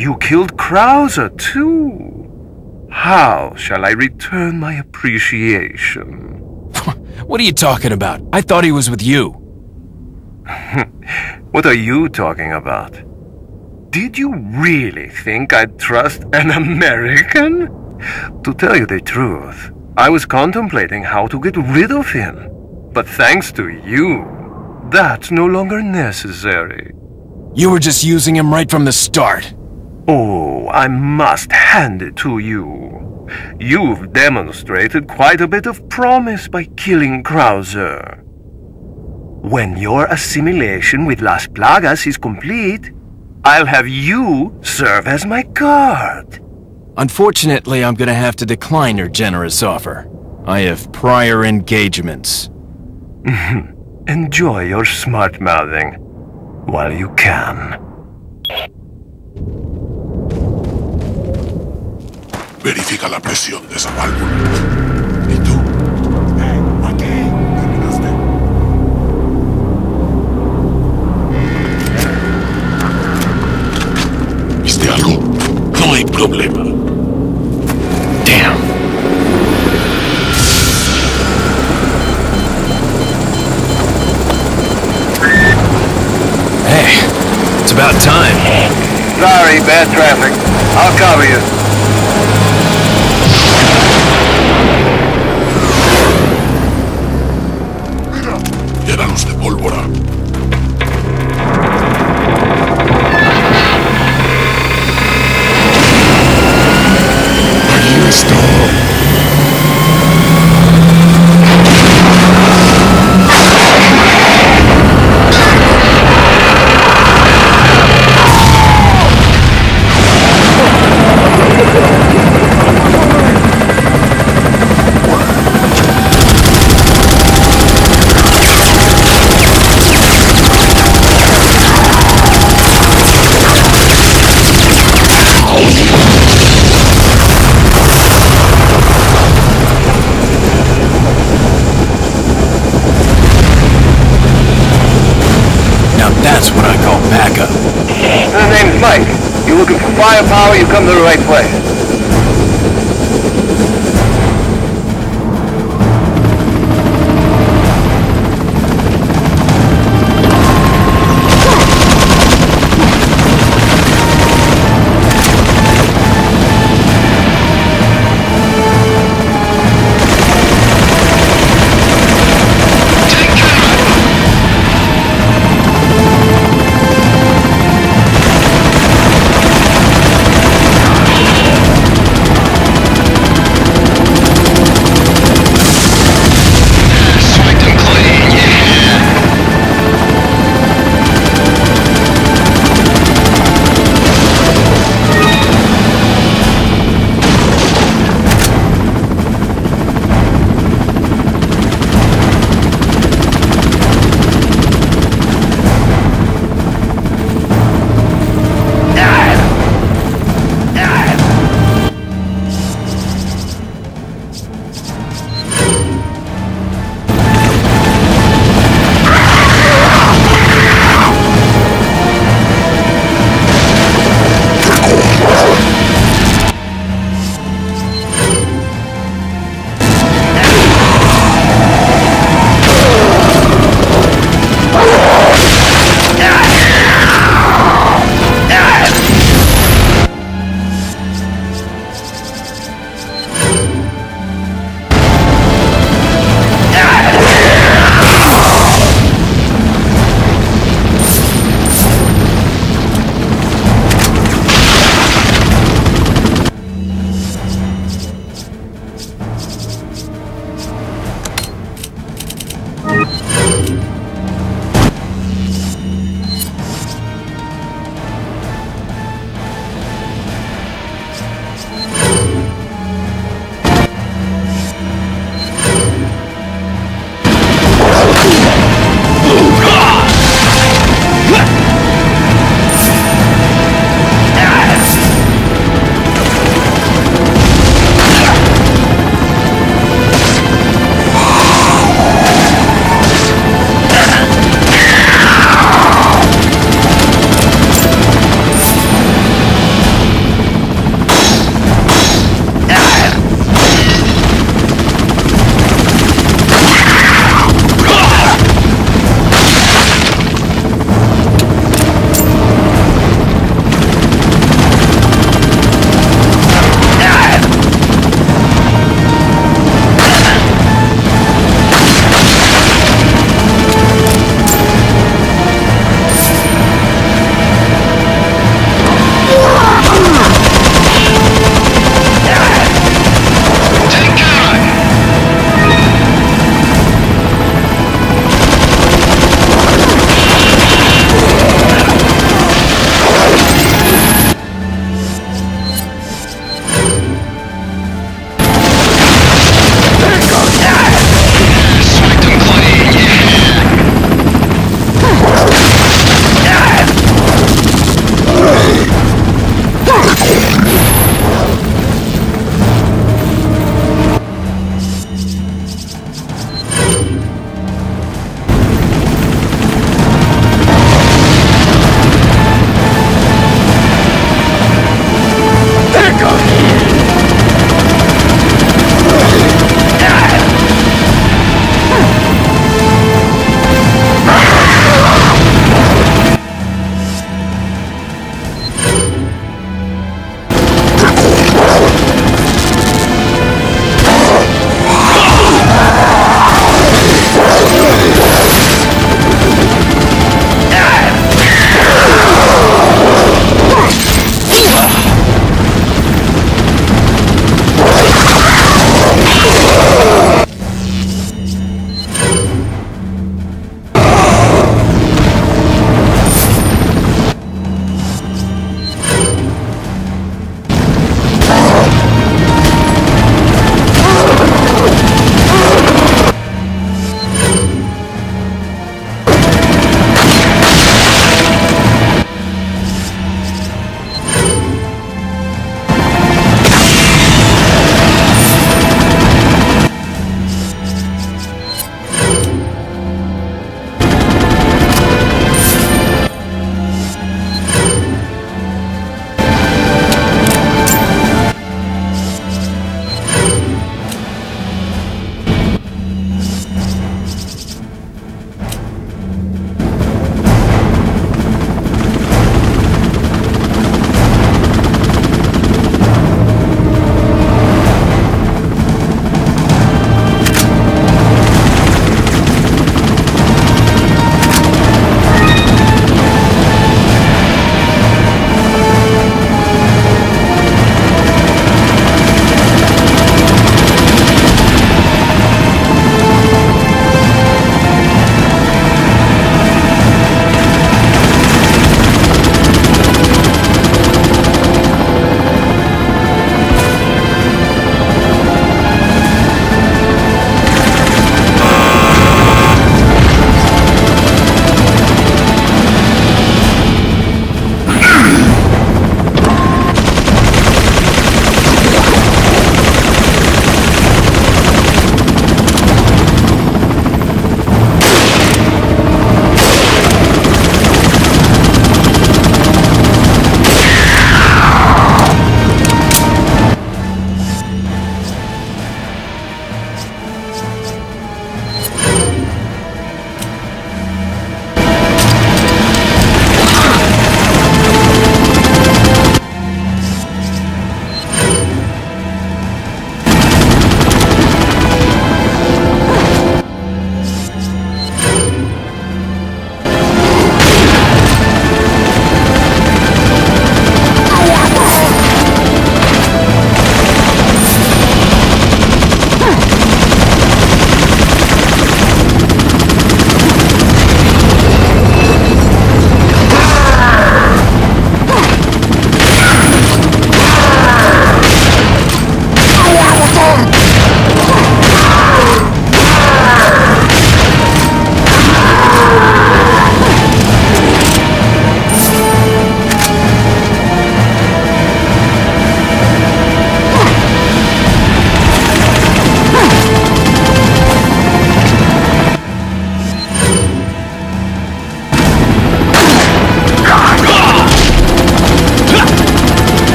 you killed Krauser, too. How shall I return my appreciation? what are you talking about? I thought he was with you. what are you talking about? Did you really think I'd trust an American? To tell you the truth, I was contemplating how to get rid of him. But thanks to you, that's no longer necessary. You were just using him right from the start. Oh, I must hand it to you. You've demonstrated quite a bit of promise by killing Krauser. When your assimilation with Las Plagas is complete, I'll have you serve as my guard. Unfortunately, I'm gonna have to decline your generous offer. I have prior engagements. Enjoy your smart-mouthing while you can. Verifica la presión de esa válvula. ¿Y tú? aquí. ¿Terminaste? ¿Viste algo? No hay problema. Damn. Hey, it's about time. Sorry, bad traffic. I'll cover you. Volvo that's what I call backup. The name's Mike. You're looking for firepower, you come to the right place.